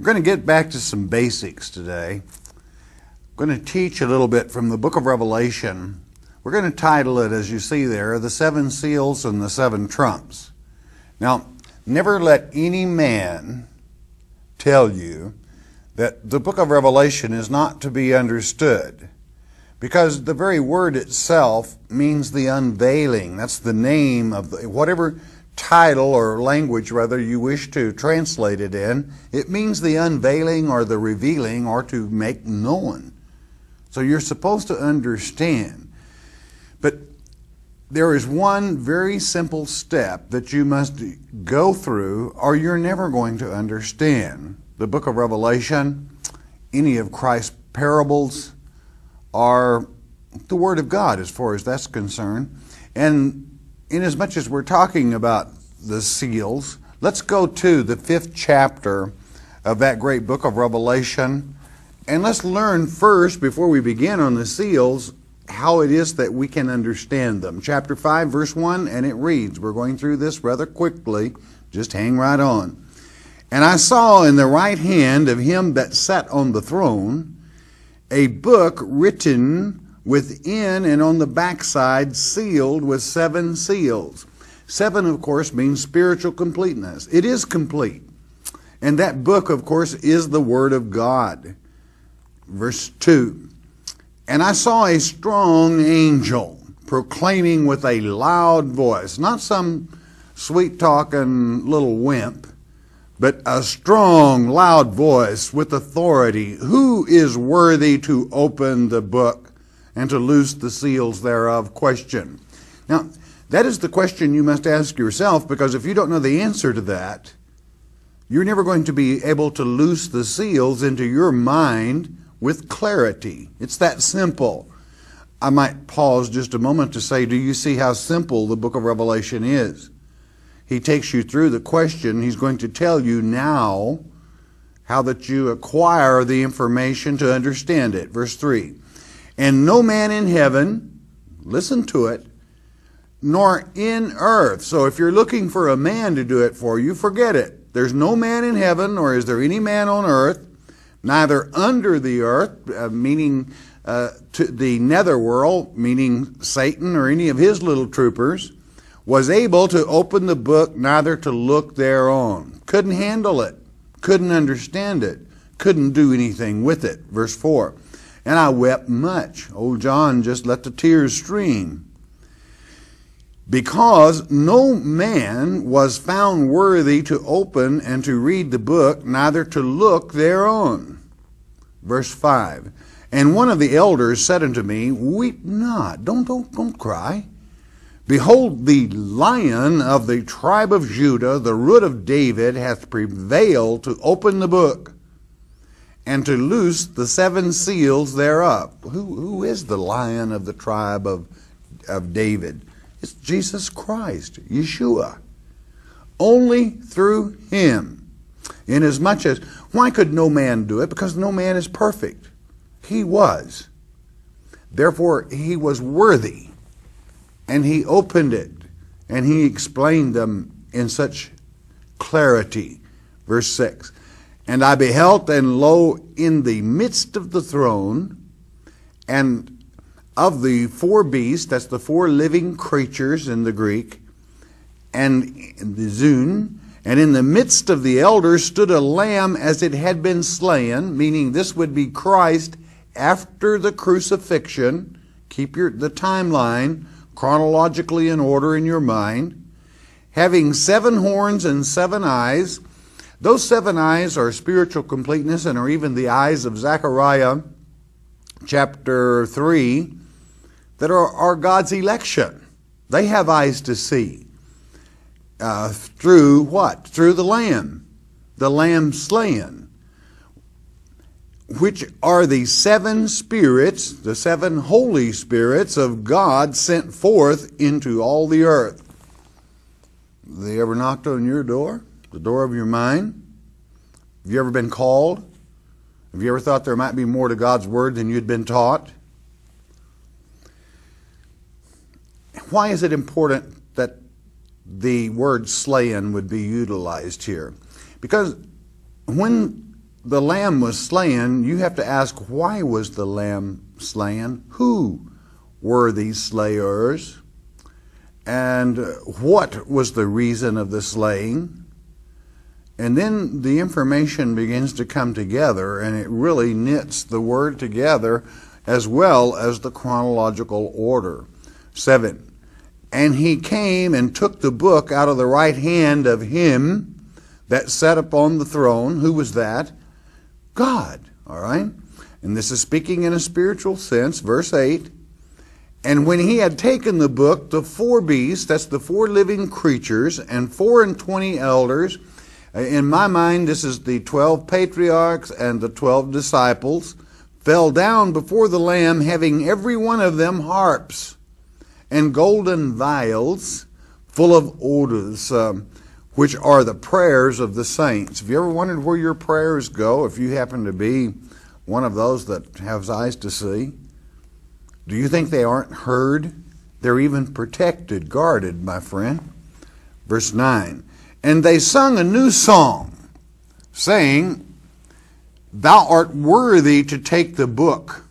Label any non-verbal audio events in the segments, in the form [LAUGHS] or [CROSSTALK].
We're going to get back to some basics today. I'm going to teach a little bit from the book of Revelation. We're going to title it, as you see there, The Seven Seals and the Seven Trumps. Now, never let any man tell you that the book of Revelation is not to be understood. Because the very word itself means the unveiling. That's the name of the, whatever title or language, rather, you wish to translate it in, it means the unveiling or the revealing or to make known. So you're supposed to understand. But there is one very simple step that you must go through, or you're never going to understand. The book of Revelation, any of Christ's parables, are the Word of God as far as that's concerned. And inasmuch as we're talking about the seals, let's go to the fifth chapter of that great book of Revelation. And let's learn first, before we begin on the seals, how it is that we can understand them. Chapter 5, verse 1, and it reads, we're going through this rather quickly, just hang right on. And I saw in the right hand of him that sat on the throne a book written within and on the backside sealed with seven seals. Seven, of course, means spiritual completeness. It is complete. And that book, of course, is the Word of God. Verse 2 And I saw a strong angel proclaiming with a loud voice, not some sweet talking little wimp, but a strong, loud voice with authority. Who is worthy to open the book and to loose the seals thereof question. Now, that is the question you must ask yourself because if you don't know the answer to that, you're never going to be able to loose the seals into your mind with clarity. It's that simple. I might pause just a moment to say, do you see how simple the book of Revelation is? He takes you through the question. He's going to tell you now how that you acquire the information to understand it. Verse 3 and no man in heaven, listen to it, nor in earth. So if you're looking for a man to do it for you, forget it. There's no man in heaven, nor is there any man on earth, neither under the earth, uh, meaning uh, to the netherworld, meaning Satan or any of his little troopers, was able to open the book, neither to look thereon. Couldn't handle it, couldn't understand it, couldn't do anything with it. Verse 4 and I wept much. Old John just let the tears stream. Because no man was found worthy to open and to read the book, neither to look thereon. Verse 5. And one of the elders said unto me, Weep not, don't, don't, don't cry. Behold, the lion of the tribe of Judah, the root of David, hath prevailed to open the book and to loose the seven seals thereof. Who, who is the lion of the tribe of, of David? It's Jesus Christ, Yeshua. Only through him. Inasmuch as, why could no man do it? Because no man is perfect. He was. Therefore, he was worthy. And he opened it. And he explained them in such clarity. Verse 6 and I beheld, and lo, in the midst of the throne, and of the four beasts, that's the four living creatures in the Greek, and the zoon, and in the midst of the elders stood a lamb as it had been slain, meaning this would be Christ after the crucifixion. Keep your, the timeline chronologically in order in your mind. Having seven horns and seven eyes, those seven eyes are spiritual completeness and are even the eyes of Zechariah chapter 3 that are, are God's election. They have eyes to see. Uh, through what? Through the Lamb, the Lamb slain, which are the seven spirits, the seven Holy Spirits of God sent forth into all the earth. They ever knocked on your door? The door of your mind? Have you ever been called? Have you ever thought there might be more to God's Word than you'd been taught? Why is it important that the word slain would be utilized here? Because when the lamb was slain, you have to ask why was the lamb slain? Who were these slayers? And what was the reason of the slaying? And then the information begins to come together and it really knits the word together as well as the chronological order. 7. And he came and took the book out of the right hand of him that sat upon the throne. Who was that? God. All right? And this is speaking in a spiritual sense. Verse 8. And when he had taken the book, the four beasts, that's the four living creatures, and four and twenty elders, in my mind, this is the twelve patriarchs and the twelve disciples, fell down before the Lamb, having every one of them harps and golden vials full of odors. Um, which are the prayers of the saints. Have you ever wondered where your prayers go if you happen to be one of those that has eyes to see? Do you think they aren't heard? They're even protected, guarded, my friend. Verse 9 And they sung a new song, saying, Thou art worthy to take the book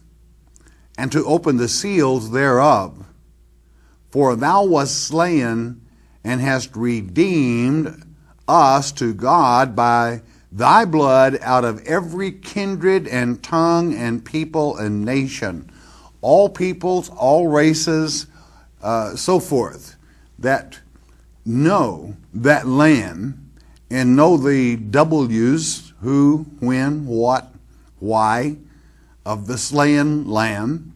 and to open the seals thereof, for thou wast slain and hast redeemed us to God by thy blood out of every kindred and tongue and people and nation, all peoples, all races, uh, so forth, that know that land and know the W's who, when, what, why of the slain Lamb.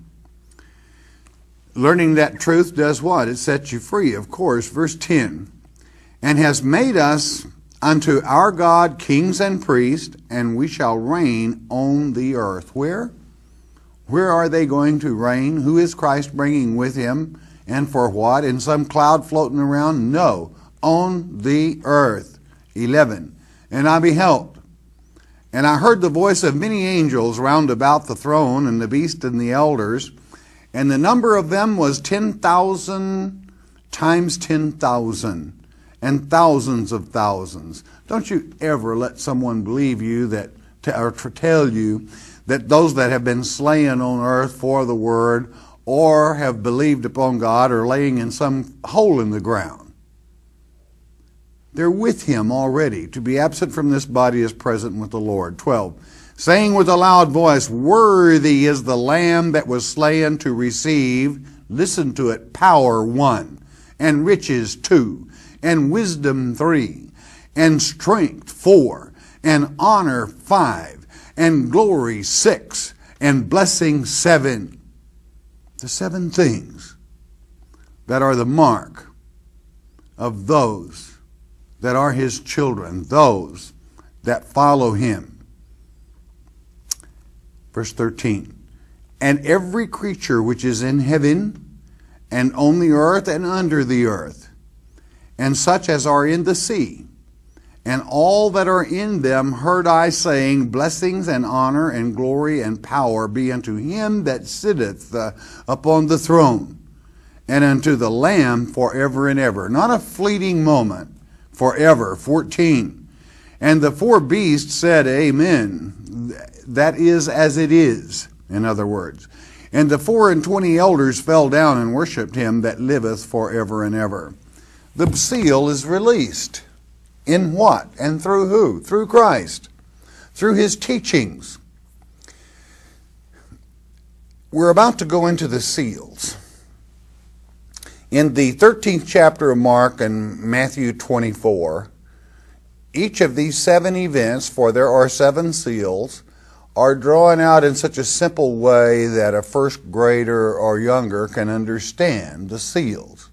Learning that truth does what? It sets you free, of course. Verse 10 And has made us unto our God kings and priests, and we shall reign on the earth. Where? Where are they going to reign? Who is Christ bringing with him? And for what? In some cloud floating around? No. On the earth. 11. And I beheld, and I heard the voice of many angels round about the throne, and the beast and the elders and the number of them was 10,000 times 10,000 and thousands of thousands. Don't you ever let someone believe you that, or tell you that those that have been slain on earth for the word or have believed upon God are laying in some hole in the ground. They're with him already. To be absent from this body is present with the Lord. 12 saying with a loud voice, Worthy is the Lamb that was slain to receive, listen to it, power one, and riches two, and wisdom three, and strength four, and honor five, and glory six, and blessing seven. The seven things that are the mark of those that are his children, those that follow him. Verse 13. And every creature which is in heaven, and on the earth, and under the earth, and such as are in the sea, and all that are in them heard I saying, Blessings and honor and glory and power be unto him that sitteth uh, upon the throne, and unto the Lamb forever and ever. Not a fleeting moment, forever. 14. And the four beasts said, Amen that is as it is, in other words. And the four and twenty elders fell down and worshipped him that liveth for ever and ever. The seal is released. In what? And through who? Through Christ. Through his teachings. We're about to go into the seals. In the 13th chapter of Mark and Matthew 24, each of these seven events, for there are seven seals, are drawn out in such a simple way that a first grader or younger can understand the seals.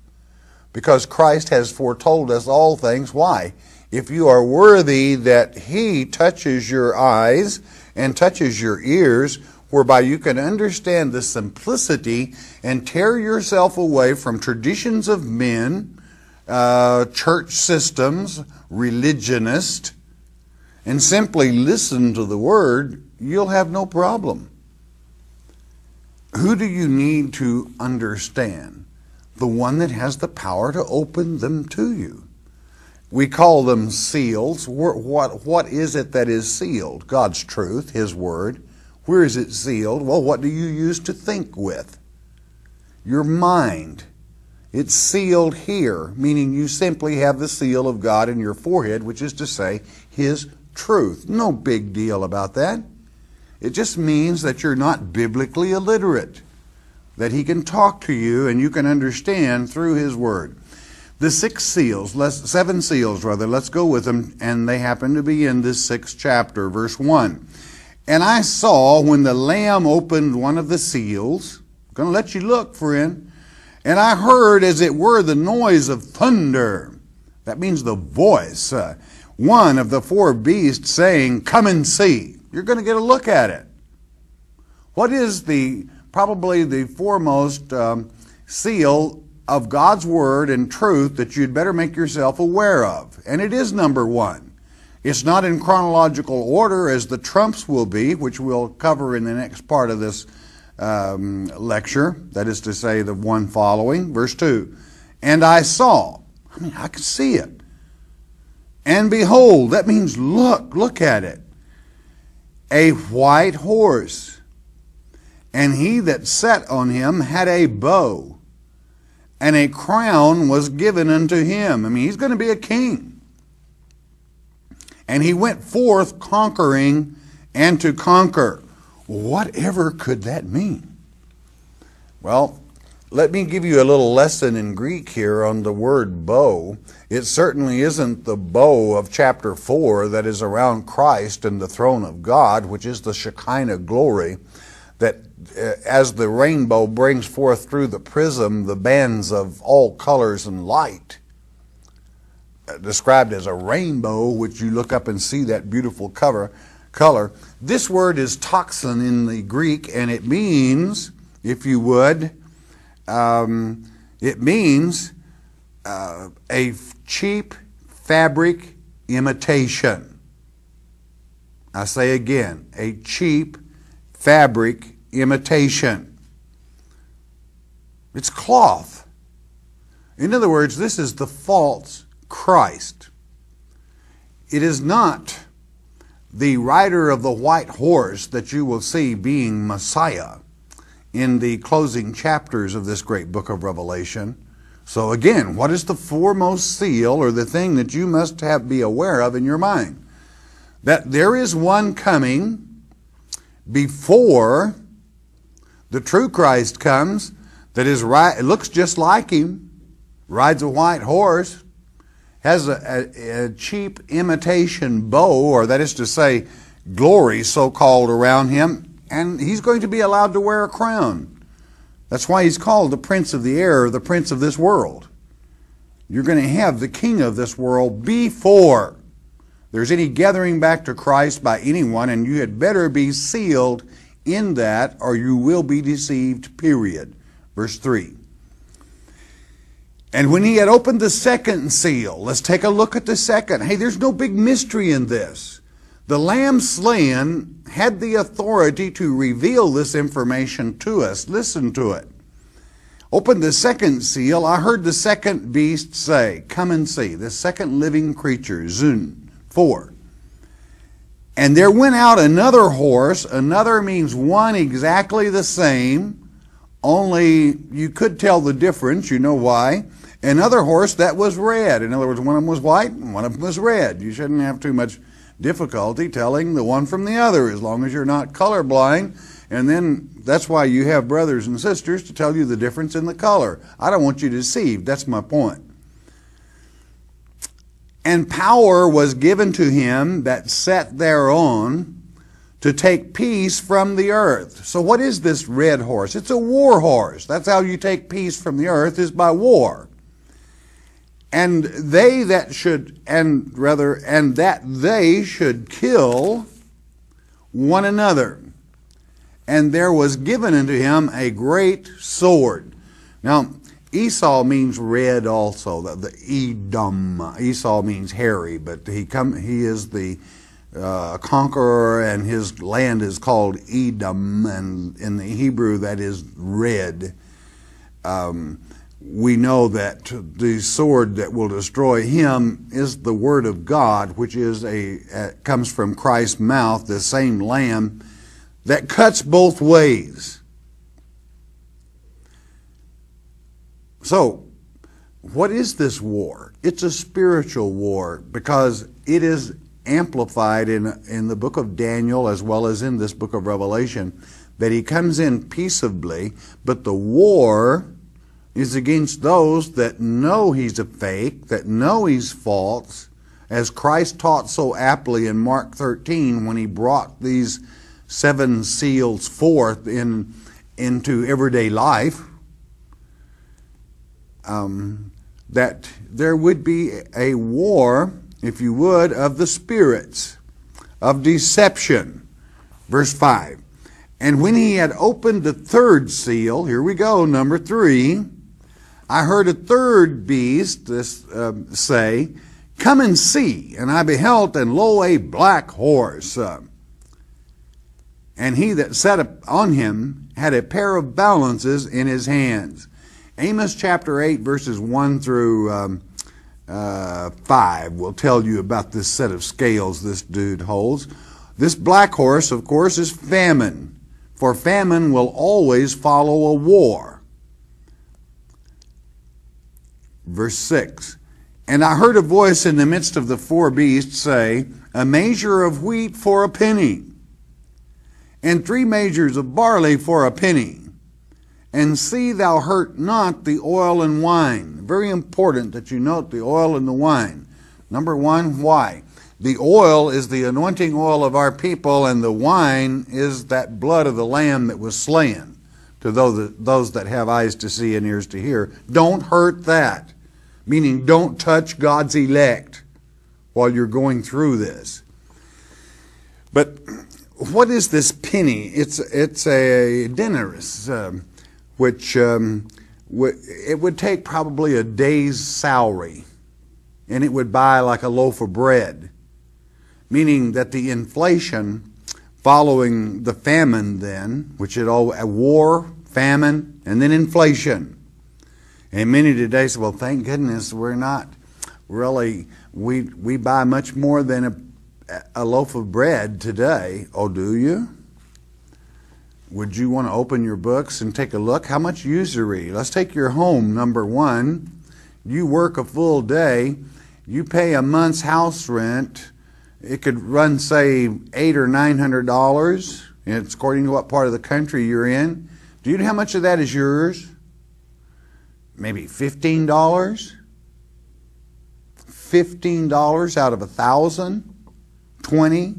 Because Christ has foretold us all things. Why? If you are worthy that He touches your eyes and touches your ears, whereby you can understand the simplicity and tear yourself away from traditions of men, uh, church systems, religionists, and simply listen to the Word, you'll have no problem. Who do you need to understand? The one that has the power to open them to you. We call them seals. What, what is it that is sealed? God's truth, His Word. Where is it sealed? Well, what do you use to think with? Your mind. It's sealed here, meaning you simply have the seal of God in your forehead, which is to say, His truth. No big deal about that. It just means that you're not biblically illiterate, that He can talk to you and you can understand through His Word. The six seals, seven seals rather, let's go with them, and they happen to be in this sixth chapter, verse 1. And I saw when the Lamb opened one of the seals, I'm going to let you look, friend, and I heard as it were the noise of thunder. That means the voice. Uh, one of the four beasts saying, Come and see. You're going to get a look at it. What is the probably the foremost um, seal of God's Word and truth that you'd better make yourself aware of. And it is number one. It's not in chronological order as the trumps will be, which we'll cover in the next part of this um, lecture. That is to say, the one following. Verse 2. And I saw. I mean, I could see it. And behold, that means look, look at it. A white horse. And he that sat on him had a bow and a crown was given unto him. I mean, he's going to be a king. And he went forth conquering and to conquer. Whatever could that mean? Well, let me give you a little lesson in Greek here on the word bow. It certainly isn't the bow of chapter 4 that is around Christ and the throne of God, which is the Shekinah glory that uh, as the rainbow brings forth through the prism the bands of all colors and light, uh, described as a rainbow, which you look up and see that beautiful cover, color. This word is toxon in the Greek, and it means, if you would, um, it means uh, a cheap fabric imitation. I say again, a cheap fabric imitation. It's cloth. In other words, this is the false Christ. It is not the rider of the white horse that you will see being Messiah in the closing chapters of this great book of Revelation. So again, what is the foremost seal or the thing that you must have be aware of in your mind? That there is one coming before the true Christ comes that is right, it looks just like him, rides a white horse, has a, a, a cheap imitation bow, or that is to say, glory so called around him, and he's going to be allowed to wear a crown. That's why he's called the prince of the air, the prince of this world. You're going to have the king of this world before there's any gathering back to Christ by anyone, and you had better be sealed in that, or you will be deceived, period. Verse 3. And when he had opened the second seal, let's take a look at the second. Hey, there's no big mystery in this. The lamb slain had the authority to reveal this information to us. Listen to it. Open the second seal. I heard the second beast say, Come and see. The second living creature, zoon. 4. And there went out another horse. Another means one exactly the same, only you could tell the difference. You know why. Another horse that was red. In other words, one of them was white and one of them was red. You shouldn't have too much difficulty telling the one from the other as long as you're not colorblind. And then that's why you have brothers and sisters to tell you the difference in the color. I don't want you deceived. That's my point. And power was given to him that sat thereon to take peace from the earth. So what is this red horse? It's a war horse. That's how you take peace from the earth is by war. And they that should, and rather, and that they should kill one another. And there was given unto him a great sword. Now, Esau means red also. The, the Edom. Esau means hairy, but he come. He is the uh, conqueror, and his land is called Edom, and in the Hebrew that is red. Um, we know that the sword that will destroy him is the word of God, which is a uh, comes from Christ's mouth, the same lamb that cuts both ways. So, what is this war? It's a spiritual war because it is amplified in in the book of Daniel as well as in this book of Revelation that he comes in peaceably, but the war is against those that know he's a fake, that know he's false, as Christ taught so aptly in Mark 13 when he brought these seven seals forth in, into everyday life. Um, that there would be a war, if you would, of the spirits, of deception. Verse 5. And when he had opened the third seal, here we go, number three, I heard a third beast this, uh, say, Come and see. And I beheld, and lo, a black horse. Uh, and he that sat on him had a pair of balances in his hands. Amos chapter 8, verses 1 through um, uh, 5 will tell you about this set of scales this dude holds. This black horse, of course, is famine, for famine will always follow a war. Verse 6 And I heard a voice in the midst of the four beasts say, A measure of wheat for a penny, and three measures of barley for a penny. And see thou hurt not the oil and wine. Very important that you note the oil and the wine. Number one, why? The oil is the anointing oil of our people, and the wine is that blood of the Lamb that was slain. To those that have eyes to see and ears to hear, don't hurt that meaning don't touch God's elect while you're going through this. But what is this penny? It's it's a denarius, which um, it would take probably a day's salary, and it would buy like a loaf of bread. Meaning that the inflation following the famine, then, which it all a war, famine, and then inflation and many today say, well, thank goodness we're not really, we, we buy much more than a, a loaf of bread today. Oh, do you? Would you want to open your books and take a look? How much usury? Let's take your home, number one. You work a full day, you pay a month's house rent. It could run, say, eight or nine hundred dollars. It's according to what part of the country you're in. Do you know how much of that is yours? maybe $15? $15 out of a thousand? 20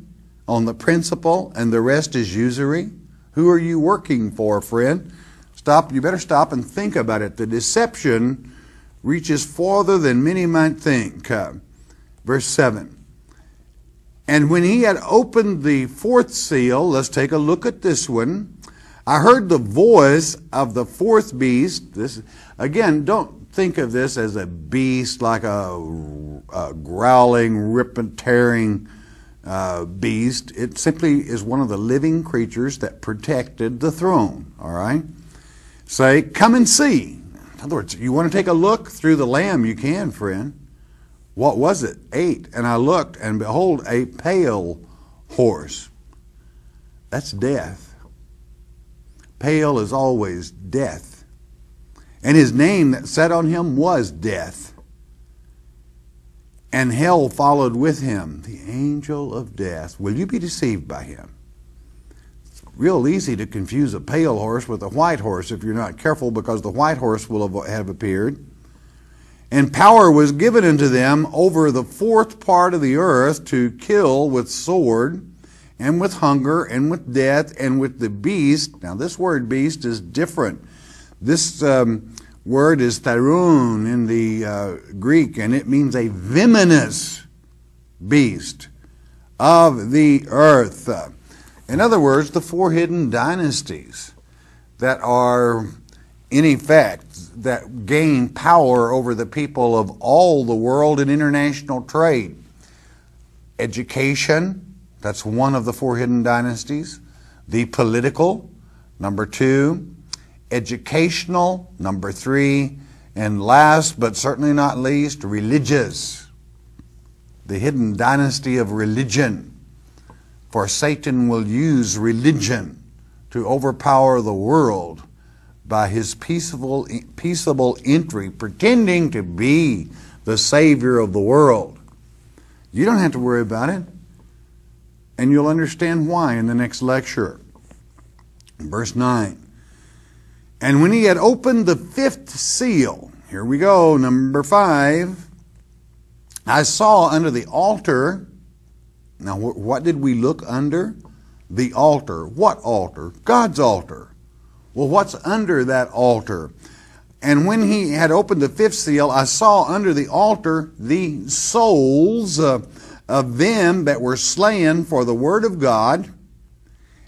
on the principal and the rest is usury? Who are you working for, friend? Stop, you better stop and think about it. The deception reaches farther than many might think. Uh, verse 7. And when he had opened the fourth seal, let's take a look at this one. I heard the voice of the fourth beast. This again, don't think of this as a beast like a, a growling, ripping, tearing uh, beast. It simply is one of the living creatures that protected the throne. All right. Say, come and see. In other words, you want to take a look through the lamb, you can, friend. What was it? Eight. And I looked, and behold, a pale horse. That's death. Pale is always death. And his name that sat on him was death. And hell followed with him, the angel of death. Will you be deceived by him? It's real easy to confuse a pale horse with a white horse if you're not careful, because the white horse will have appeared. And power was given unto them over the fourth part of the earth to kill with sword and with hunger and with death and with the beast. Now, this word beast is different. This um, word is therion in the uh, Greek, and it means a venomous beast of the earth. In other words, the four hidden dynasties that are in effect that gain power over the people of all the world in international trade. Education, that's one of the four hidden dynasties. The political, number two. Educational, number three. And last but certainly not least, religious. The hidden dynasty of religion. For Satan will use religion to overpower the world by his peaceable, peaceable entry, pretending to be the Savior of the world. You don't have to worry about it. And you'll understand why in the next lecture. Verse 9. And when he had opened the fifth seal, here we go, number five, I saw under the altar. Now, what did we look under? The altar. What altar? God's altar. Well, what's under that altar? And when he had opened the fifth seal, I saw under the altar the souls uh, of them that were slain for the word of God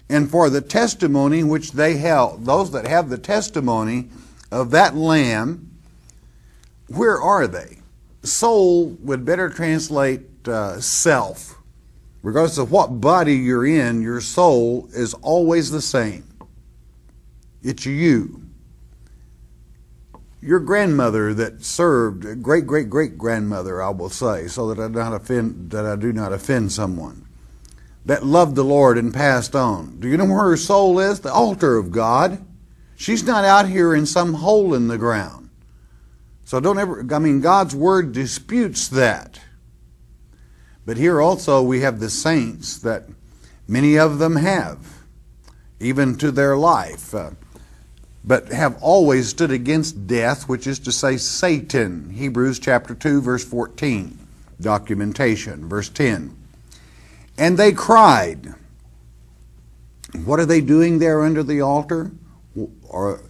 and for the testimony which they held. Those that have the testimony of that Lamb, where are they? Soul would better translate uh, self. Regardless of what body you're in, your soul is always the same. It's you. Your grandmother that served, great great great grandmother, I will say, so that I not offend that I do not offend someone. That loved the Lord and passed on. Do you know where her soul is? The altar of God. She's not out here in some hole in the ground. So don't ever, I mean, God's word disputes that. But here also we have the saints that many of them have, even to their life. Uh, but have always stood against death, which is to say Satan. Hebrews chapter 2, verse 14. Documentation. Verse 10. And they cried. What are they doing there under the altar? Or,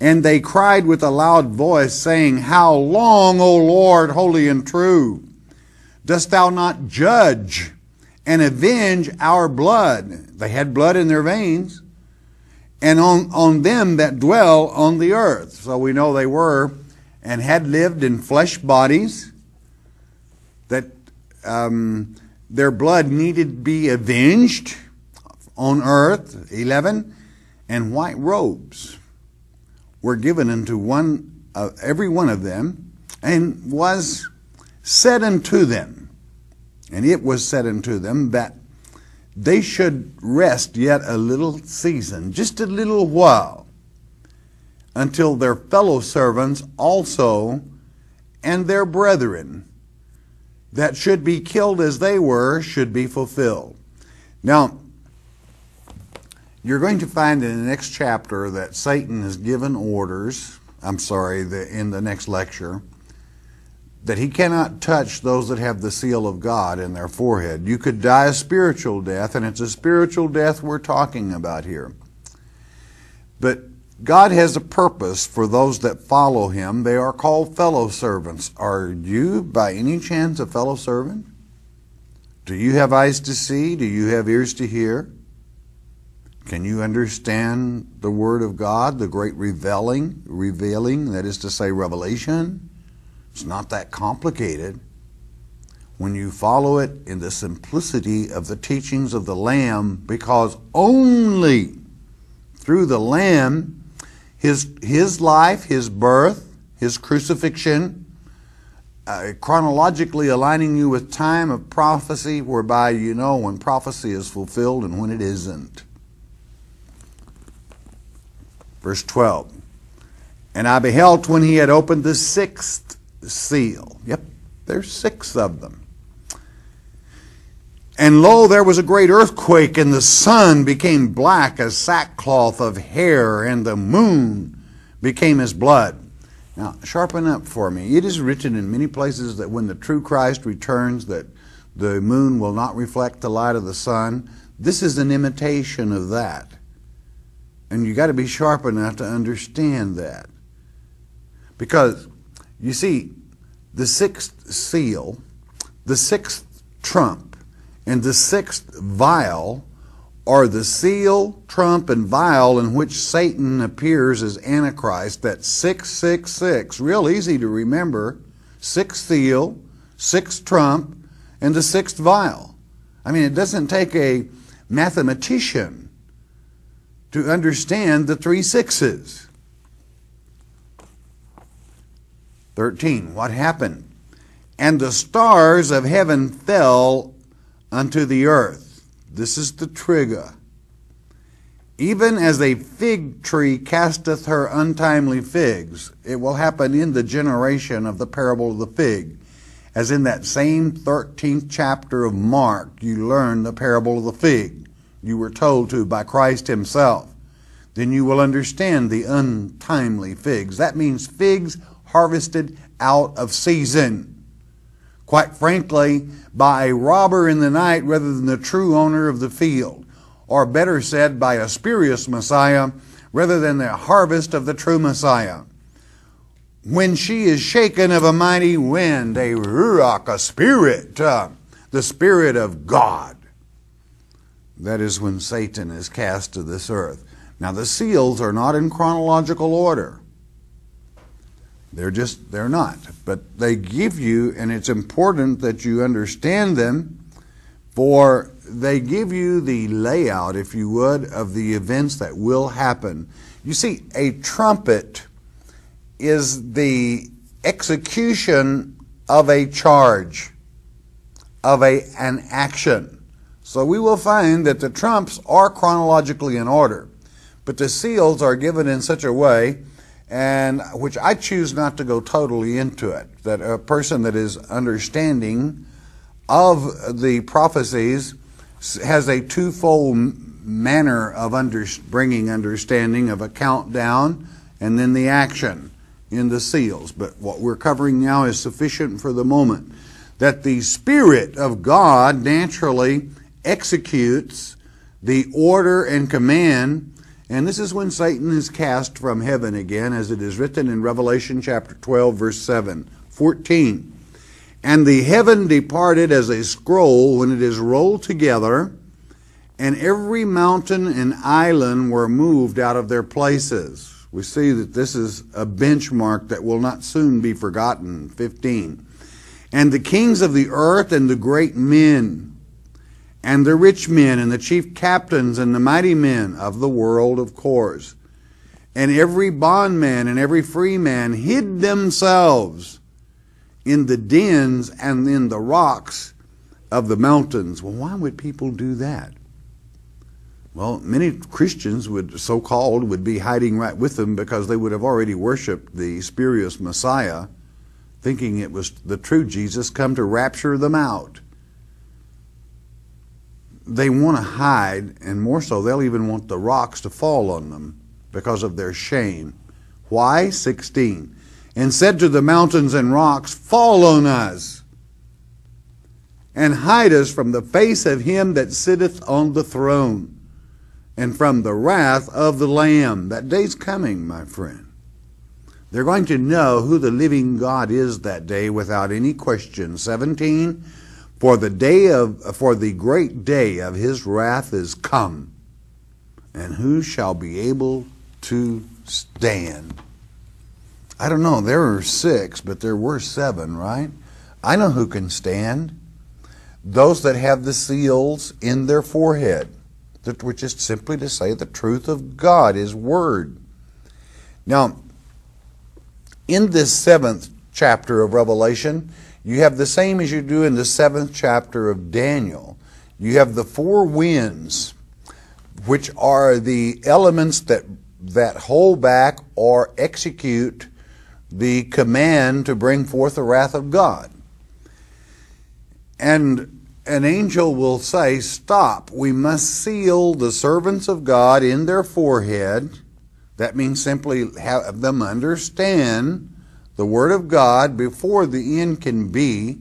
and they cried with a loud voice, saying, How long, O Lord, holy and true, dost thou not judge and avenge our blood? They had blood in their veins and on, on them that dwell on the earth. So we know they were and had lived in flesh bodies, that um, their blood needed to be avenged on earth. 11. And white robes were given unto one, uh, every one of them, and was said unto them, and it was said unto them that they should rest yet a little season, just a little while, until their fellow servants also and their brethren that should be killed as they were should be fulfilled. Now, you're going to find in the next chapter that Satan has given orders. I'm sorry, the, in the next lecture that he cannot touch those that have the seal of God in their forehead. You could die a spiritual death, and it's a spiritual death we're talking about here. But God has a purpose for those that follow him. They are called fellow servants. Are you, by any chance, a fellow servant? Do you have eyes to see? Do you have ears to hear? Can you understand the Word of God, the great revealing, revealing, that is to say, revelation? It's not that complicated. When you follow it in the simplicity of the teachings of the Lamb, because only through the Lamb, his, his life, his birth, his crucifixion, uh, chronologically aligning you with time of prophecy, whereby you know when prophecy is fulfilled and when it isn't. Verse 12 And I beheld when he had opened the sixth seal. Yep, there's six of them. And lo, there was a great earthquake, and the sun became black as sackcloth of hair, and the moon became as blood. Now, sharpen up for me. It is written in many places that when the true Christ returns, that the moon will not reflect the light of the sun. This is an imitation of that. And you got to be sharp enough to understand that. Because you see, the sixth seal, the sixth trump, and the sixth vial are the seal, trump, and vial in which Satan appears as Antichrist. That's 666. Real easy to remember. Sixth seal, sixth trump, and the sixth vial. I mean, it doesn't take a mathematician to understand the three sixes. 13. What happened? And the stars of heaven fell unto the earth. This is the trigger. Even as a fig tree casteth her untimely figs, it will happen in the generation of the parable of the fig. As in that same 13th chapter of Mark, you learn the parable of the fig. You were told to by Christ Himself. Then you will understand the untimely figs. That means figs harvested out of season. Quite frankly, by a robber in the night rather than the true owner of the field or better said, by a spurious Messiah rather than the harvest of the true Messiah. When she is shaken of a mighty wind, a ruach, a spirit, uh, the Spirit of God, that is when Satan is cast to this earth. Now, the seals are not in chronological order. They're just, they're not. But they give you, and it's important that you understand them, for they give you the layout, if you would, of the events that will happen. You see, a trumpet is the execution of a charge, of a, an action. So we will find that the trumps are chronologically in order, but the seals are given in such a way, and which I choose not to go totally into it, that a person that is understanding of the prophecies has a twofold manner of under, bringing understanding of a countdown and then the action in the seals. But what we're covering now is sufficient for the moment. That the Spirit of God naturally executes the order and command, and this is when Satan is cast from heaven again, as it is written in Revelation chapter 12, verse 7. 14. And the heaven departed as a scroll when it is rolled together, and every mountain and island were moved out of their places. We see that this is a benchmark that will not soon be forgotten. 15. And the kings of the earth and the great men, and the rich men, and the chief captains, and the mighty men of the world, of course, and every bondman and every free man hid themselves in the dens and in the rocks of the mountains. Well, why would people do that? Well, many Christians would, so called, would be hiding right with them because they would have already worshiped the spurious Messiah, thinking it was the true Jesus come to rapture them out. They want to hide, and more so, they'll even want the rocks to fall on them because of their shame. Why? 16 and said to the mountains and rocks, Fall on us, and hide us from the face of him that sitteth on the throne, and from the wrath of the Lamb. That day's coming, my friend. They're going to know who the living God is that day without any question. 17, for the day of, for the great day of his wrath is come, and who shall be able to stand? I don't know, there were six, but there were seven, right? I know who can stand. Those that have the seals in their forehead, which is simply to say the truth of God, His Word. Now, in this seventh chapter of Revelation, you have the same as you do in the seventh chapter of Daniel. You have the four winds, which are the elements that, that hold back or execute the command to bring forth the wrath of God. And an angel will say, Stop, we must seal the servants of God in their forehead. That means simply have them understand the Word of God before the end can be.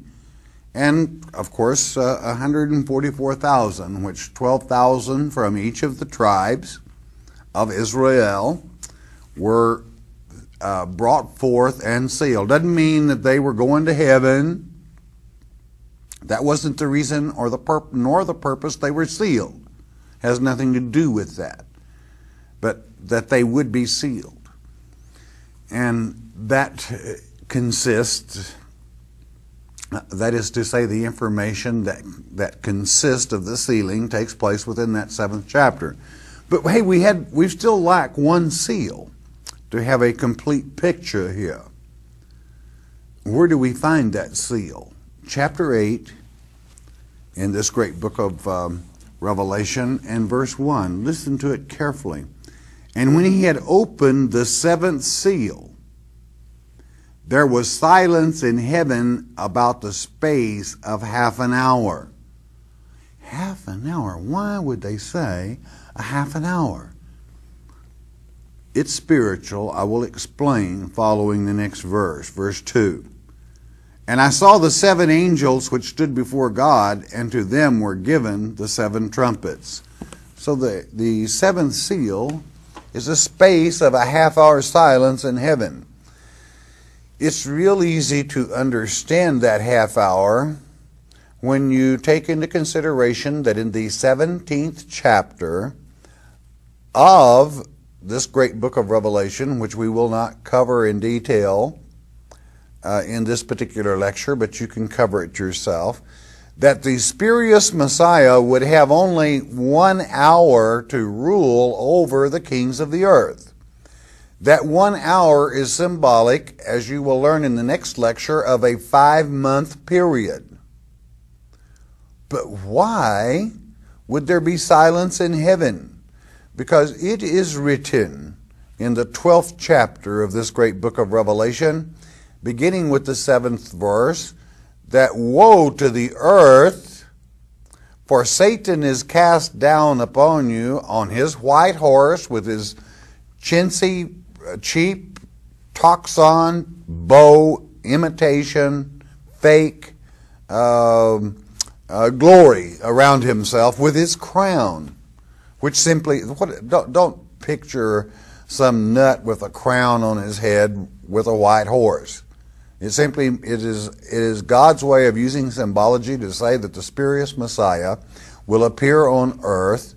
And of course, uh, 144,000, which 12,000 from each of the tribes of Israel were uh, brought forth and sealed. Doesn't mean that they were going to heaven. That wasn't the reason or the nor the purpose they were sealed. Has nothing to do with that. But that they would be sealed. And that consists that is to say, the information that, that consists of the sealing takes place within that seventh chapter. But hey, we had we still lack one seal to have a complete picture here. where do we find that seal? Chapter 8 in this great book of um, Revelation and verse 1. Listen to it carefully. And when he had opened the seventh seal, there was silence in heaven about the space of half an hour. Half an hour? Why would they say a half an hour? It's spiritual. I will explain following the next verse, verse 2. And I saw the seven angels which stood before God, and to them were given the seven trumpets. So the, the seventh seal is a space of a half hour silence in heaven. It's real easy to understand that half hour when you take into consideration that in the 17th chapter of this great book of Revelation, which we will not cover in detail uh, in this particular lecture, but you can cover it yourself, that the spurious Messiah would have only one hour to rule over the kings of the earth. That one hour is symbolic, as you will learn in the next lecture, of a five month period. But why would there be silence in heaven? Because it is written in the 12th chapter of this great book of Revelation, beginning with the seventh verse, that woe to the earth, for Satan is cast down upon you on his white horse with his chintzy, cheap toxon, bow, imitation, fake um, uh, glory around himself with his crown, which simply, what, don't, don't picture some nut with a crown on his head with a white horse. It simply it is it is God's way of using symbology to say that the spurious Messiah will appear on earth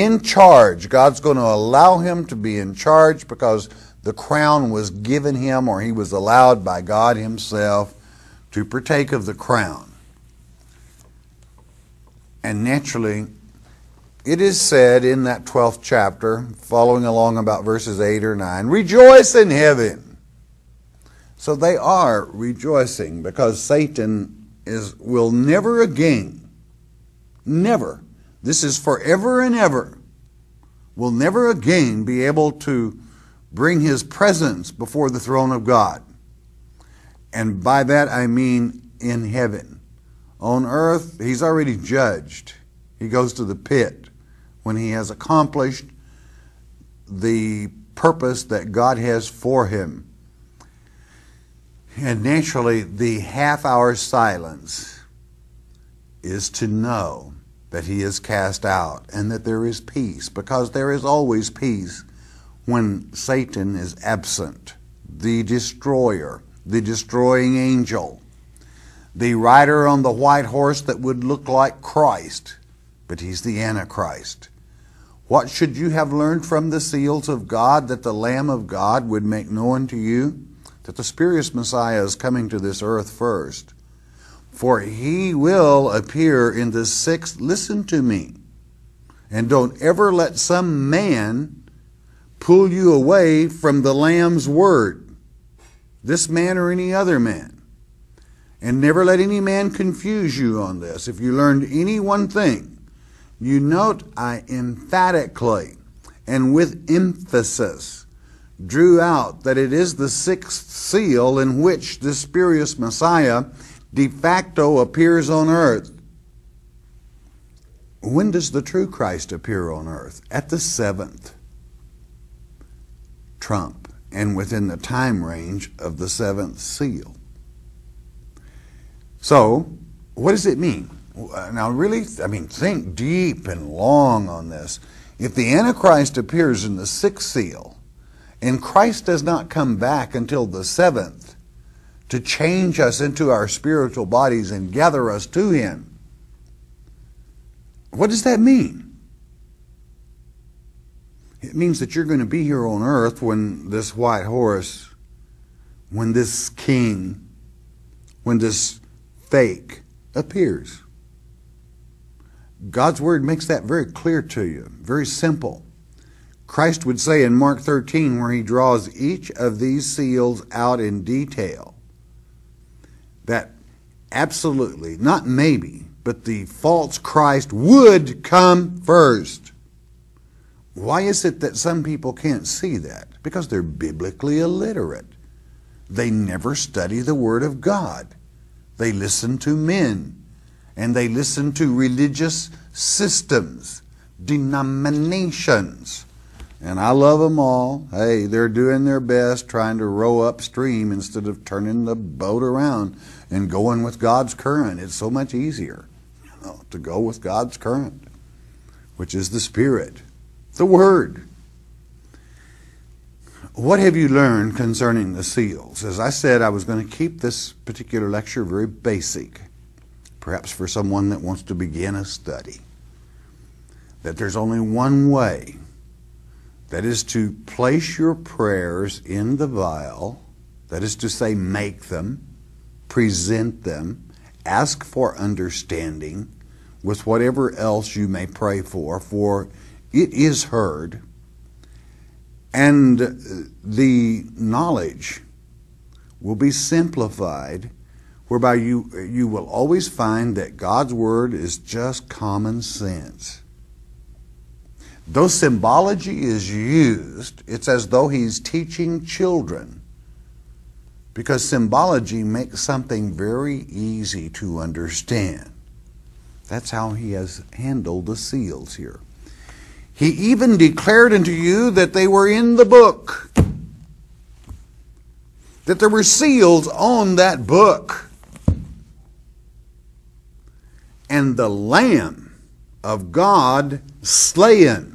in charge. God's going to allow him to be in charge because the crown was given him or he was allowed by God himself to partake of the crown. And naturally, it is said in that 12th chapter, following along about verses 8 or 9, rejoice in heaven so they are rejoicing because Satan is will never again, never, this is forever and ever, will never again be able to bring his presence before the throne of God. And by that I mean in heaven. On earth, he's already judged. He goes to the pit when he has accomplished the purpose that God has for him. And naturally, the half hour silence is to know that he is cast out and that there is peace, because there is always peace when Satan is absent, the destroyer, the destroying angel, the rider on the white horse that would look like Christ, but he's the Antichrist. What should you have learned from the seals of God that the Lamb of God would make known to you? that the spurious Messiah is coming to this earth first. For he will appear in the sixth, listen to me, and don't ever let some man pull you away from the Lamb's word, this man or any other man. And never let any man confuse you on this. If you learned any one thing, you note I emphatically and with emphasis drew out that it is the sixth seal in which the spurious Messiah de facto appears on earth. When does the true Christ appear on earth? At the seventh trump and within the time range of the seventh seal. So, what does it mean? Now, really, I mean, think deep and long on this. If the Antichrist appears in the sixth seal, and Christ does not come back until the seventh to change us into our spiritual bodies and gather us to Him. What does that mean? It means that you're going to be here on earth when this white horse, when this king, when this fake appears. God's word makes that very clear to you, very simple. Christ would say in Mark 13, where he draws each of these seals out in detail, that absolutely, not maybe, but the false Christ would come first. Why is it that some people can't see that? Because they're biblically illiterate. They never study the Word of God. They listen to men and they listen to religious systems, denominations. And I love them all. Hey, they're doing their best trying to row upstream instead of turning the boat around and going with God's current. It's so much easier you know, to go with God's current, which is the Spirit, the Word. What have you learned concerning the seals? As I said, I was going to keep this particular lecture very basic, perhaps for someone that wants to begin a study. That there's only one way that is to place your prayers in the vial, that is to say, make them, present them, ask for understanding with whatever else you may pray for, for it is heard, and uh, the knowledge will be simplified, whereby you, you will always find that God's Word is just common sense. Though symbology is used, it's as though he's teaching children. Because symbology makes something very easy to understand. That's how he has handled the seals here. He even declared unto you that they were in the book, that there were seals on that book. And the Lamb of God slain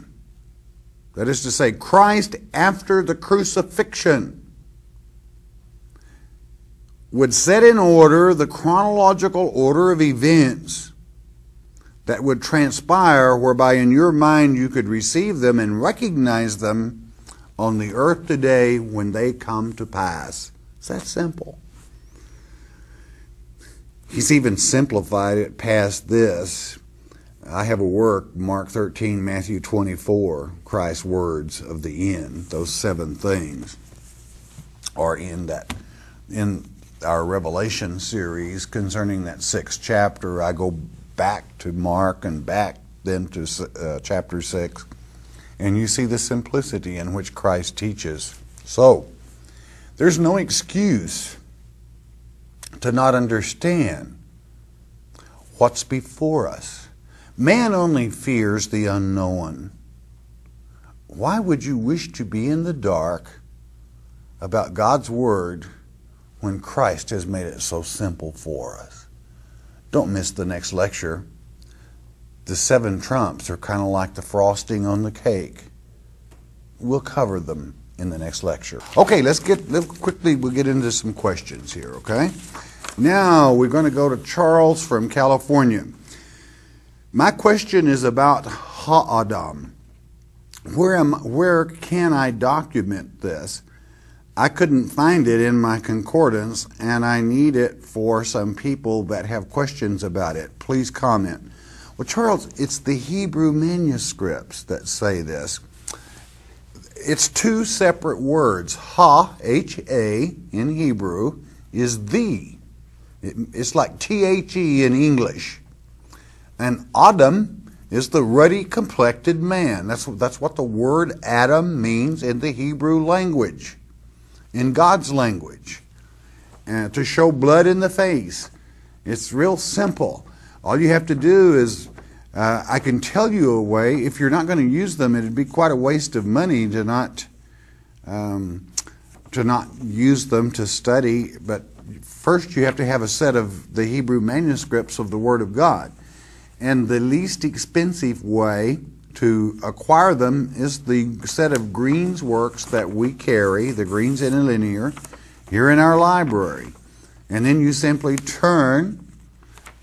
that is to say, Christ after the crucifixion would set in order the chronological order of events that would transpire, whereby in your mind you could receive them and recognize them on the earth today when they come to pass. It's that simple. He's even simplified it past this I have a work, Mark 13, Matthew 24, Christ's words of the end. Those seven things are in that, in our Revelation series concerning that sixth chapter. I go back to Mark and back then to uh, chapter 6, and you see the simplicity in which Christ teaches. So, there's no excuse to not understand what's before us. Man only fears the unknown. Why would you wish to be in the dark about God's Word when Christ has made it so simple for us? Don't miss the next lecture. The seven trumps are kind of like the frosting on the cake. We'll cover them in the next lecture. Okay, let's get let's quickly we'll get into some questions here, okay? Now we're going to go to Charles from California. My question is about Ha'adam. Where, am, where can I document this? I couldn't find it in my concordance, and I need it for some people that have questions about it. Please comment. Well, Charles, it's the Hebrew manuscripts that say this. It's two separate words. Ha, H A in Hebrew, is the. it's like T H E in English. And Adam is the ruddy complected man. That's, that's what the word Adam means in the Hebrew language, in God's language. And to show blood in the face. It's real simple. All you have to do is, uh, I can tell you a way. If you're not going to use them, it'd be quite a waste of money to not um, to not use them to study. But first, you have to have a set of the Hebrew manuscripts of the Word of God. And the least expensive way to acquire them is the set of Green's works that we carry, the Green's Interlinear, here in our library. And then you simply turn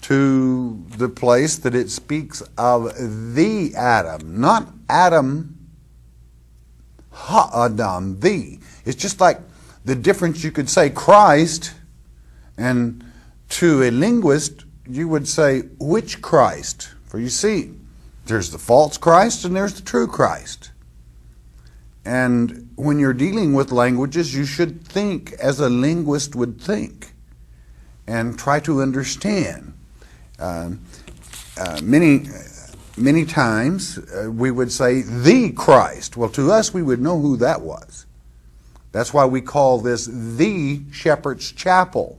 to the place that it speaks of the Adam, not Adam, Ha-Adam, the. It's just like the difference you could say Christ, and to a linguist, you would say, which Christ? For you see, there's the false Christ and there's the true Christ. And when you're dealing with languages, you should think as a linguist would think. and try to understand. Um, uh, many, many times uh, we would say the Christ. Well, to us, we would know who that was. That's why we call this the Shepherd's Chapel.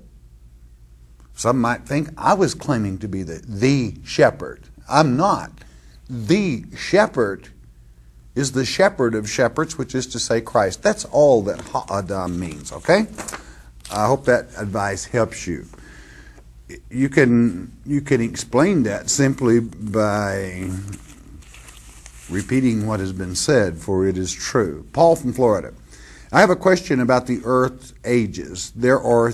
Some might think I was claiming to be the, the shepherd. I'm not. The shepherd is the shepherd of shepherds, which is to say Christ. That's all that Ha'adam means, okay? I hope that advice helps you. You can, you can explain that simply by repeating what has been said, for it is true. Paul from Florida. I have a question about the earth ages. There are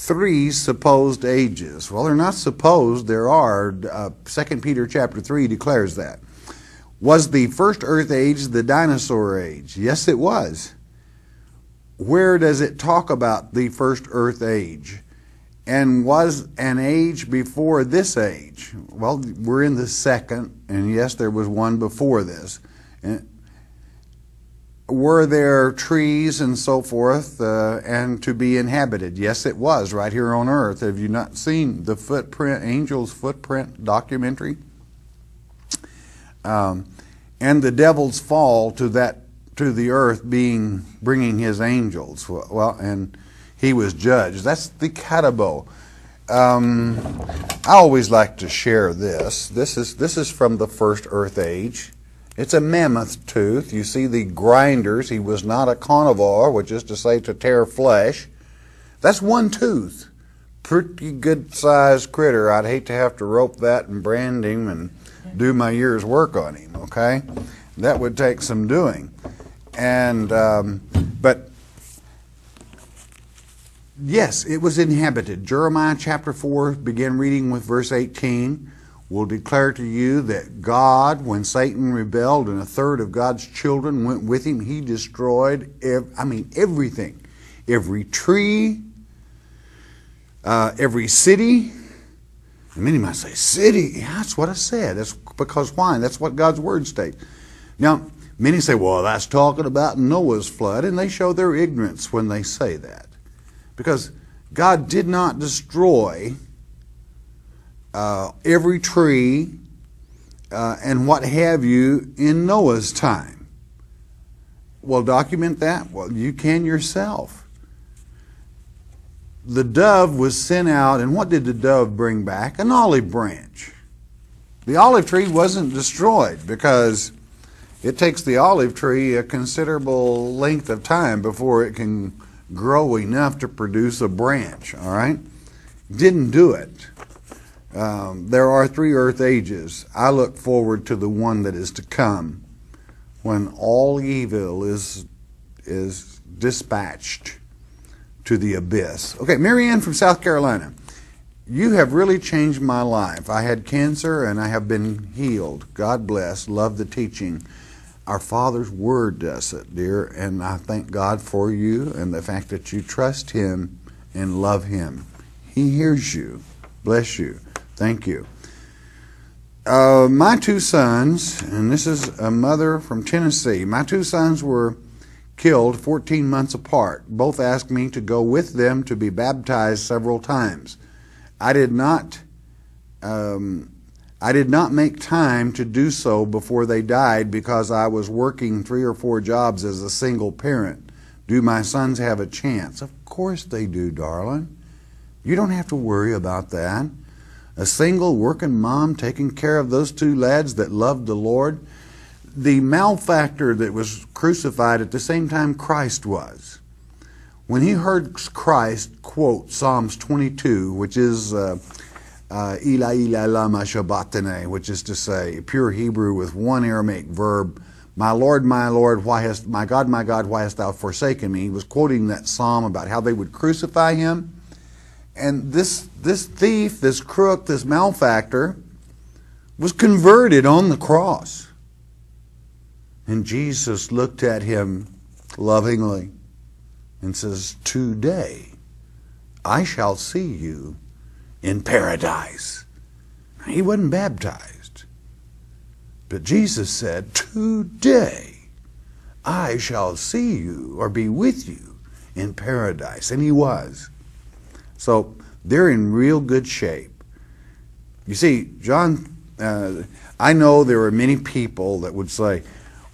three supposed ages. Well, they're not supposed, there are. Uh, 2 Peter chapter 3 declares that. Was the first earth age the dinosaur age? Yes, it was. Where does it talk about the first earth age? And was an age before this age? Well, we're in the second, and yes, there was one before this. And were there trees and so forth uh, and to be inhabited? Yes, it was right here on earth. Have you not seen the footprint, Angel's Footprint documentary? Um, and the devil's fall to that to the earth being bringing his angels. Well, and he was judged. That's the Katabole. Um, I always like to share this. This is this is from the first Earth Age. It's a mammoth tooth. You see the grinders. He was not a carnivore, which is to say to tear flesh. That's one tooth. Pretty good sized critter. I'd hate to have to rope that and brand him and do my year's work on him, okay? That would take some doing. And, um, but yes, it was inhabited. Jeremiah chapter 4, begin reading with verse 18 will declare to you that God, when Satan rebelled and a third of God's children went with him, he destroyed, ev- I mean, everything. Every tree, uh, every city. And many might say, city? Yeah, that's what I said. That's because why? That's what God's word states. Now, many say, well, that's talking about Noah's flood, and they show their ignorance when they say that. Because God did not destroy uh, every tree uh, and what have you in Noah's time. Well, document that. Well, you can yourself. The dove was sent out, and what did the dove bring back? An olive branch. The olive tree wasn't destroyed because it takes the olive tree a considerable length of time before it can grow enough to produce a branch, all right? Didn't do it. Um, there are three earth ages. I look forward to the one that is to come when all evil is, is dispatched to the abyss. Okay, Marianne from South Carolina. You have really changed my life. I had cancer and I have been healed. God bless. Love the teaching. Our Father's Word does it, dear, and I thank God for you and the fact that you trust Him and love Him. He hears you. Bless you. Thank you. Uh, my two sons, and this is a mother from Tennessee, my two sons were killed 14 months apart. Both asked me to go with them to be baptized several times. I did not. Um, I did not make time to do so before they died because I was working three or four jobs as a single parent. Do my sons have a chance? Of course they do, darling. You don't have to worry about that a single working mom taking care of those two lads that loved the Lord. The malefactor that was crucified at the same time Christ was. When he heard Christ quote Psalms 22, which is uh, uh, Ila ila lama shabatane, which is to say, pure Hebrew with one Aramaic verb, my Lord, my Lord, why hast, my God, my God, why hast thou forsaken me? He was quoting that psalm about how they would crucify him. And this, this thief, this crook, this malefactor was converted on the cross. And Jesus looked at him lovingly and says, Today I shall see you in paradise. He wasn't baptized. But Jesus said, Today I shall see you or be with you in paradise. And he was. So they're in real good shape. You see, John, uh, I know there are many people that would say,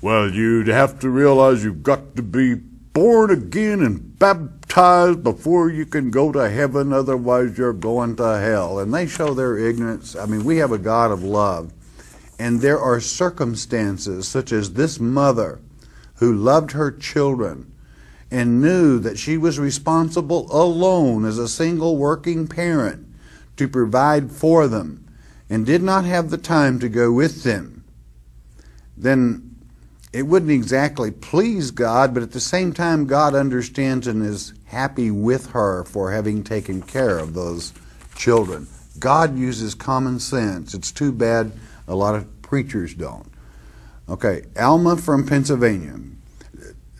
well, you'd have to realize you've got to be born again and baptized before you can go to heaven, otherwise, you're going to hell. And they show their ignorance. I mean, we have a God of love. And there are circumstances, such as this mother who loved her children and knew that she was responsible alone as a single working parent to provide for them and did not have the time to go with them, then it wouldn't exactly please God, but at the same time, God understands and is happy with her for having taken care of those children. God uses common sense. It's too bad a lot of preachers don't. Okay, Alma from Pennsylvania.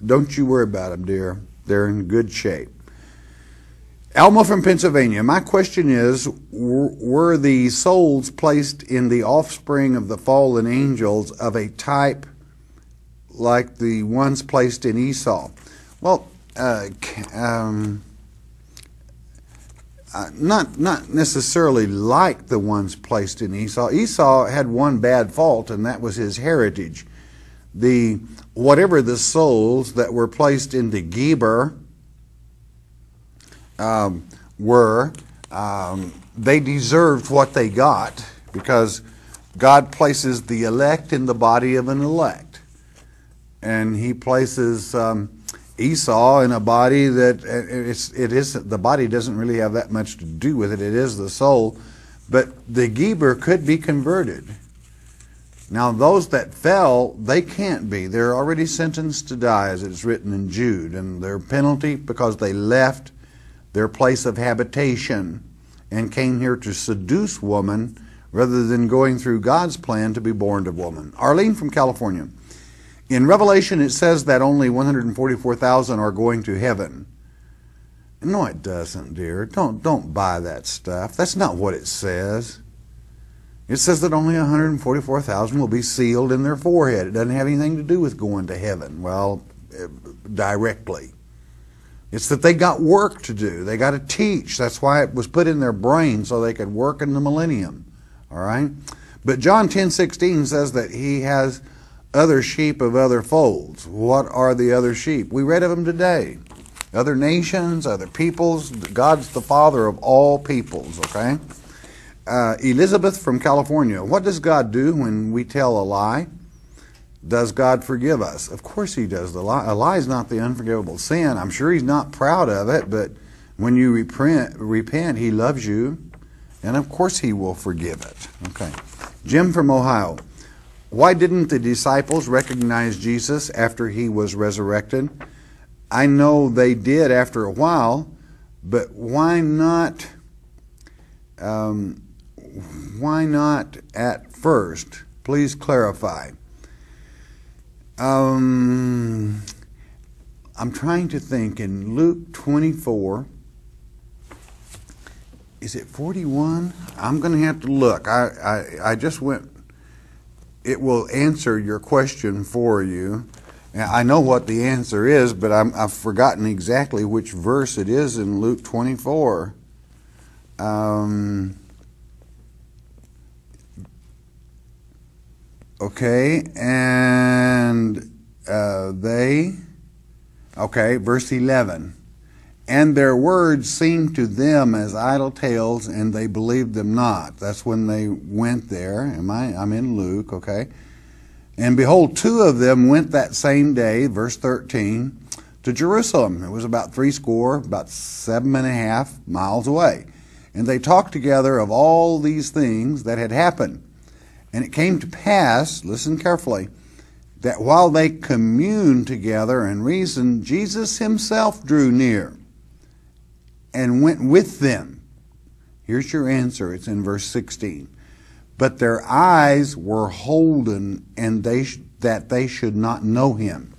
Don't you worry about them, dear. They're in good shape. Alma from Pennsylvania. My question is Were the souls placed in the offspring of the fallen angels of a type like the ones placed in Esau? Well, uh, um, uh, not not necessarily like the ones placed in Esau. Esau had one bad fault, and that was his heritage. The whatever the souls that were placed into Geber um, were, um, they deserved what they got because God places the elect in the body of an elect, and He places. Um, Esau in a body that it's it is the body doesn't really have that much to do with it. It is the soul, but the Geber could be converted. Now those that fell, they can't be. They're already sentenced to die, as it's written in Jude, and their penalty because they left their place of habitation and came here to seduce woman rather than going through God's plan to be born of woman. Arlene from California. In Revelation, it says that only 144,000 are going to heaven. No, it doesn't, dear. Don't, don't buy that stuff. That's not what it says. It says that only 144,000 will be sealed in their forehead. It doesn't have anything to do with going to heaven. Well, eh, directly. It's that they got work to do. They got to teach. That's why it was put in their brain so they could work in the millennium. All right? But John 10:16 says that he has other sheep of other folds. What are the other sheep? We read of them today. Other nations, other peoples. God's the father of all peoples, okay? Uh, Elizabeth from California. What does God do when we tell a lie? Does God forgive us? Of course He does. The lie, a lie is not the unforgivable sin. I'm sure He's not proud of it, but when you repent, repent, He loves you, and of course He will forgive it. Okay. Jim from Ohio. Why didn't the disciples recognize Jesus after he was resurrected? I know they did after a while, but why not? Um, why not at first? Please clarify. Um, I'm trying to think in Luke 24. Is it 41? I'm going to have to look. I, I, I just went it will answer your question for you. I know what the answer is, but i have forgotten exactly which verse it is in Luke 24. Um, okay, and uh, they, okay, verse 11 and their words seemed to them as idle tales, and they believed them not. That's when they went there. Am I? I'm in Luke, okay. And behold, two of them went that same day, verse 13, to Jerusalem. It was about three score, about seven and a half miles away. And they talked together of all these things that had happened. And it came to pass, listen carefully, that while they communed together and reasoned, Jesus himself drew near and went with them. Here's your answer. It's in verse 16. But their eyes were holden and they sh- that they should not know him.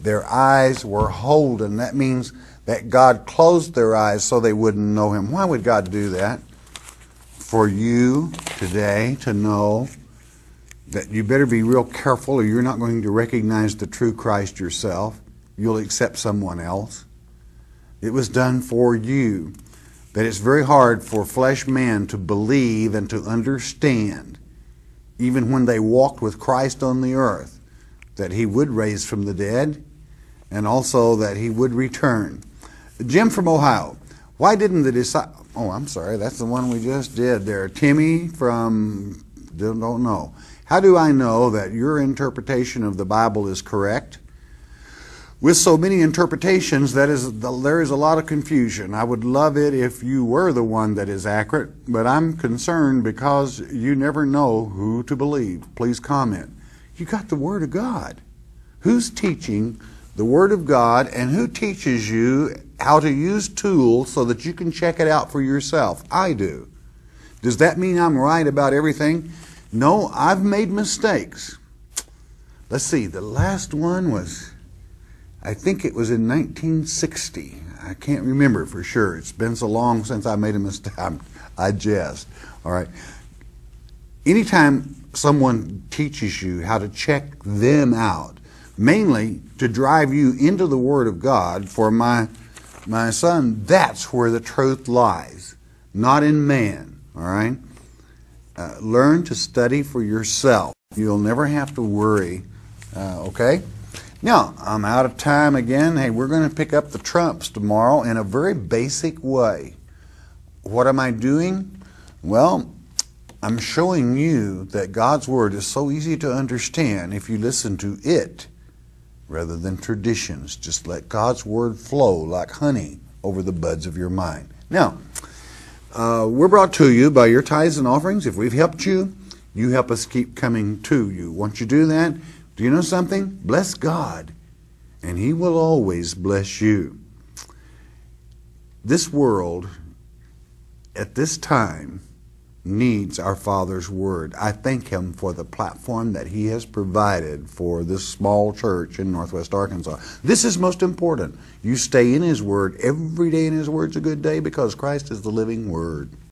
Their eyes were holden. That means that God closed their eyes so they wouldn't know him. Why would God do that? For you today to know that you better be real careful or you're not going to recognize the true Christ yourself. You'll accept someone else. It was done for you. that it's very hard for flesh man to believe and to understand, even when they walked with Christ on the earth, that he would raise from the dead and also that he would return. Jim from Ohio, why didn't the disciples? Oh, I'm sorry, that's the one we just did there. Timmy from don't know. How do I know that your interpretation of the Bible is correct? with so many interpretations, that is, there is a lot of confusion. I would love it if you were the one that is accurate, but I'm concerned because you never know who to believe. Please comment. You got the Word of God. Who's teaching the Word of God and who teaches you how to use tools so that you can check it out for yourself? I do. Does that mean I'm right about everything? No, I've made mistakes. Let's see, the last one was I think it was in 1960. I can't remember for sure. It's been so long since I made a mistake. [LAUGHS] I jest. All right. Anytime someone teaches you how to check them out, mainly to drive you into the Word of God, for my my son, that's where the truth lies, not in man. All right. Uh, learn to study for yourself. You'll never have to worry. Uh, okay. Now, I'm out of time again. Hey, we're going to pick up the trumps tomorrow in a very basic way. What am I doing? Well, I'm showing you that God's Word is so easy to understand if you listen to it rather than traditions. Just let God's Word flow like honey over the buds of your mind. Now, uh, we're brought to you by your tithes and offerings. If we've helped you, you help us keep coming to you. Once you do that, do you know something? Bless God, and He will always bless you. This world, at this time, needs our Father's Word. I thank Him for the platform that He has provided for this small church in Northwest Arkansas. This is most important. You stay in His Word every day, in His Word's a good day because Christ is the living Word.